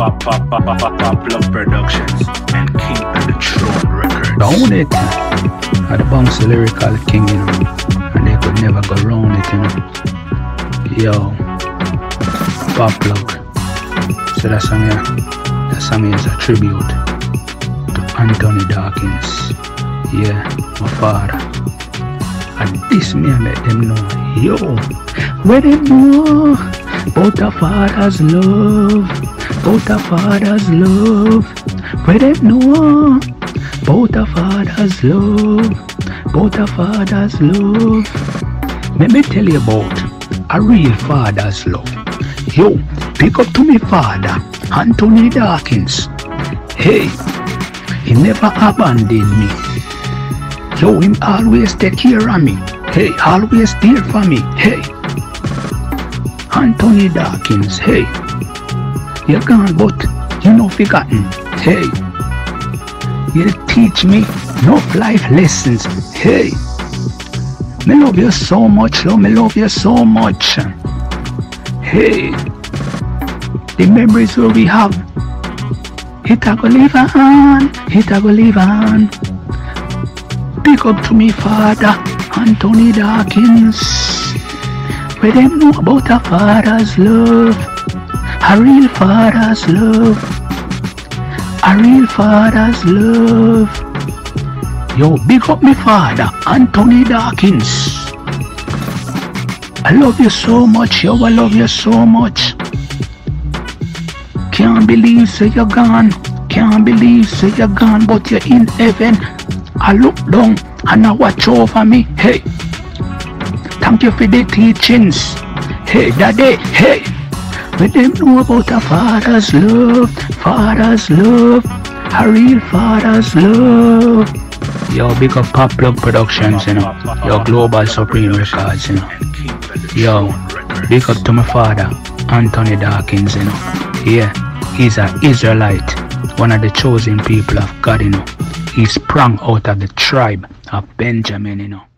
Pop Pop Pop Pop Pop Pop Plug Productions and King of the Throne Records. Round it. At the Banks lyrical king, you know. And they could never go round it, you know. Yo. Pop plug. So that song here, that song is a tribute to Anthony Dawkins. Yeah, my father. And this me I let them know. Yo, where them know about a father's love, about a father's love. Them know about a father's love, about a father's love. Let me tell you about a real father's love. Yo, pick up to me father, Anthony Dawkins. Hey, he never abandoned me. Yo, him always take care of me. Hey, always there for me. Hey, Anthony Dawkins. Hey, you're gone, but you know forgotten. Hey, you teach me enough life lessons. Hey, me love you so much, love me love you so much. Hey, the memories will we have, it a go live on, it a go live on. Pick up to me, Father Anthony Dawkins. Where them know about a father's love, a real father's love, a real father's love. Yo, big up me father, Anthony Dawkins. I love you so much, yo, I love you so much. Can't believe say you're gone, can't believe say you're gone, but you're in heaven. I look down and I watch over me. Hey, thank you for the teachings. Hey, daddy, hey. Let them know about a father's love, father's love, a real father's love. Yo, big up Pop Plug Productions, you know. Yo, Global Supreme Records, you know. Yo, big up to my father, Anthony Dawkins, you know. Yeah, he's an Israelite, one of the chosen people of God, you know. He sprung out of the tribe of Benjamin, you know.